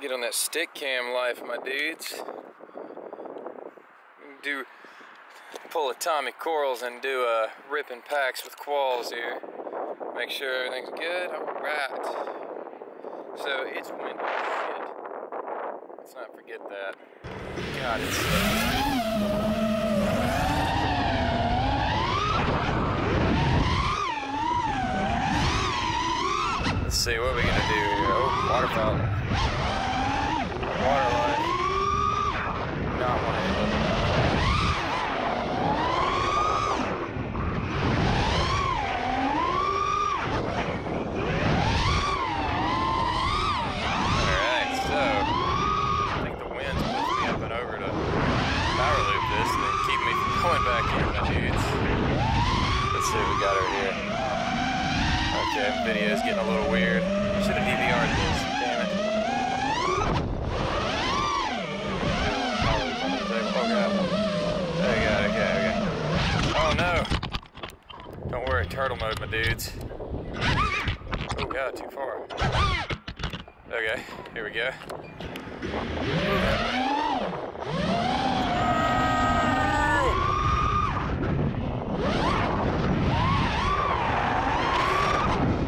Get on that stick cam life, my dudes. Do pull a Tommy Corals and do a ripping packs with qualls here. Make sure everything's good. All right. So it's windy. Let's not forget that. God, it's. Let's see what we gonna do. Oh, water fountain. Water line. Not one of them. Alright, so I think the wind's pulling me up and over to power loop this and then keep me from going back in, my dudes. Let's see what we got over here. Okay, video's getting a little weird. Should have DVR'd this, damn it. God, okay, okay. Oh no! Don't worry, turtle mode, my dudes. Oh god, too far. Okay, here we go.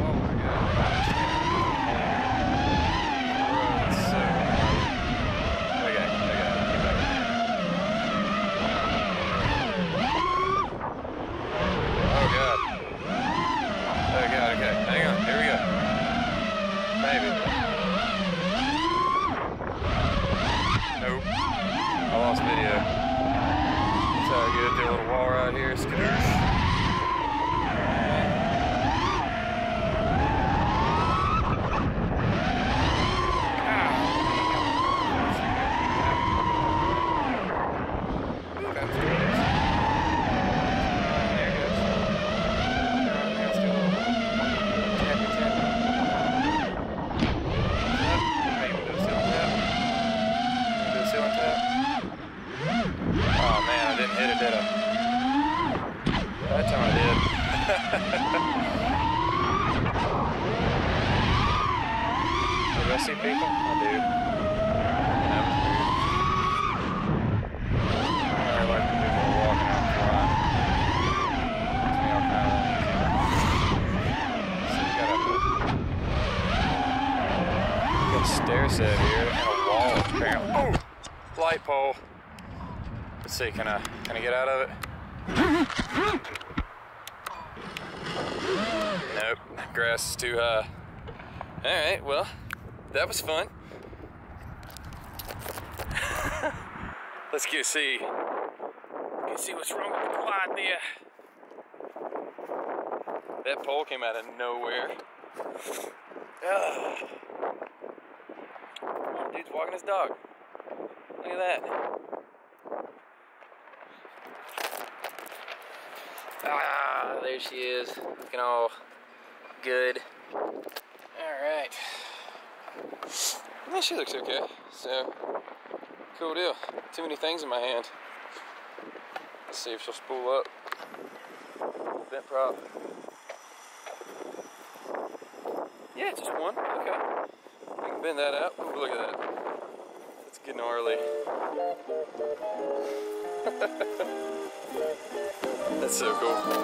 Oh my god. Bro, it's so Okay, okay, get back. Oh god. Oh god, okay. Hang on, here we go. Maybe. Nope. I lost video. So good, do a little wall right here, skadoosh. Didn't it, did I? That time I did. do I see people? I do. Stair set here and a wall apparently. Oh! Light pole. Let's see, can I can I get out of it? Nope, grass is too high. Alright, well, that was fun. Let's go see. See what's wrong with the quad there. That pole came out of nowhere. Ugh. Oh, dude's walking his dog. Look at that. Ah, there she is, looking all good. All right. Yeah, she looks okay. So, cool deal. Too many things in my hand. Let's see if she'll spool up. Bent prop. Yeah, just one. Okay. I can bend that out. Ooh, look at that. It's getting gnarly. That's so cool.